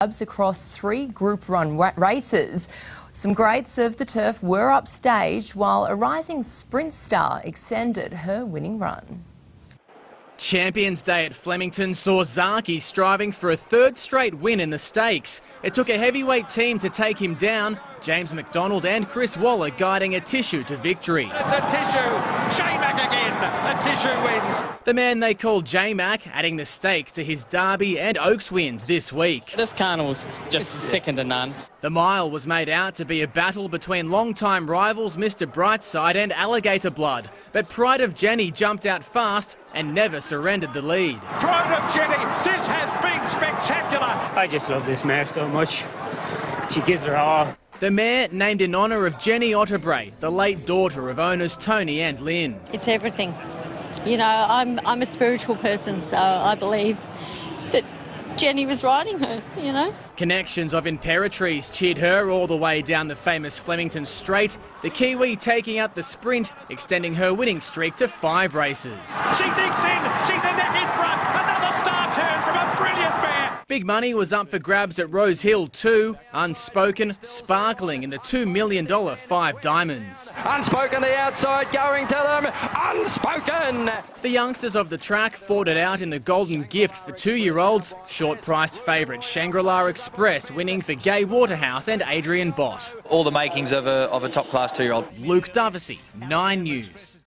across three group run races. Some greats of the turf were upstaged while a rising sprint star extended her winning run. Champions Day at Flemington saw Zaaki striving for a third straight win in the stakes. It took a heavyweight team to take him down, James McDonald and Chris Waller guiding Atishu to victory. It's Atishu. J-Mac again. Atishu wins. The man they call J-Mac adding the stakes to his Derby and Oaks wins this week. This carnival's just second to none. The mile was made out to be a battle between long-time rivals Mr Brightside and Alligator Blood, but Pride of Jenny jumped out fast and never surrendered the lead. Pride of Jenny, this has been spectacular. I just love this mare so much. She gives her all. The mare named in honour of Jenny Ottobre, the late daughter of owners Tony and Lynn. It's everything. You know, I'm, I'm a spiritual person, so I believe that Jenny was riding her, you know. Connections of Imperatrice cheered her all the way down the famous Flemington Straight, the Kiwi taking out the sprint, extending her winning streak to five races. She digs in, Big money was up for grabs at Rosehill too. Unspoken, sparkling in the $2 million five diamonds. Unspoken the outside, going to them. Unspoken! The youngsters of the track fought it out in the golden gift for two-year-olds. Short-priced favourite Shangri-La Express winning for Gai Waterhouse and Adrian Bott. All the makings of a, of a top-class two-year-old. Luke Dovesey, 9 News.